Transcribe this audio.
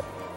Bye.